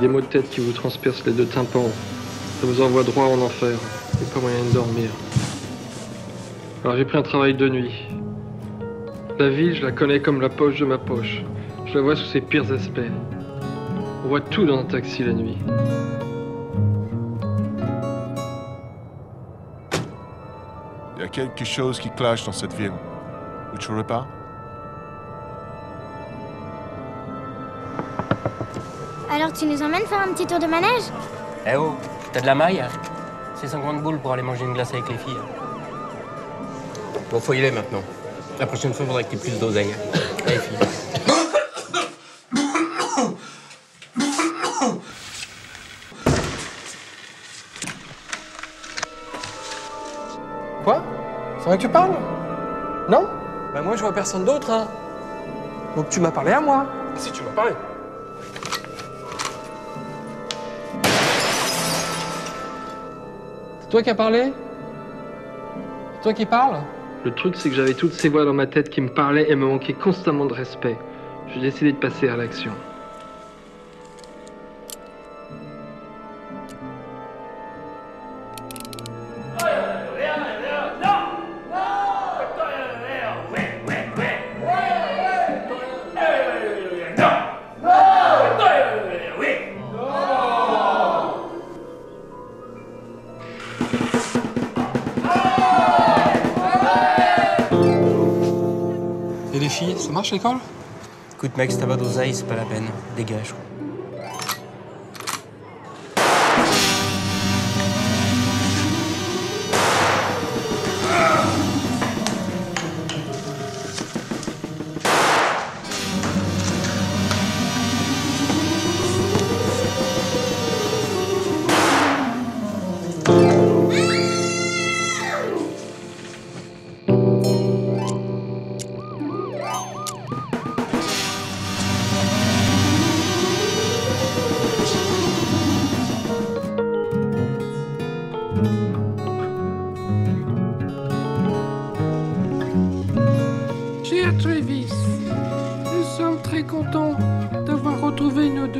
Des maux de tête qui vous transpercent les deux tympans. Ça vous envoie droit en enfer. Et pas moyen de dormir. Alors j'ai pris un travail de nuit. La ville, je la connais comme la poche de ma poche. Je la vois sous ses pires aspects. On voit tout dans un taxi la nuit. Il y a quelque chose qui cloche dans cette ville. Vous trouvez pas? Alors tu nous emmènes faire un petit tour de manège Eh oh, t'as de la maille hein C'est 50 boules pour aller manger une glace avec les filles. Bon, faut y aller maintenant. La prochaine fois, faudrait que tu plus d'oseille. hein. Allez, filles. Quoi? C'est vrai que tu parles? Non? Bah moi je vois personne d'autre, hein. Donc tu m'as parlé à moi. Si tu m'as parlé. Toi qui as parlé? C'est toi qui parles? Le truc, c'est que j'avais toutes ces voix dans ma tête qui me parlaient et me manquaient constamment de respect. J'ai décidé de passer à l'action. Ça marche l'école? Écoute, mec, si t'as pas d'oseille, c'est pas la peine. Dégage. Cher Travis, nous sommes très contents d'avoir retrouvé nos deux.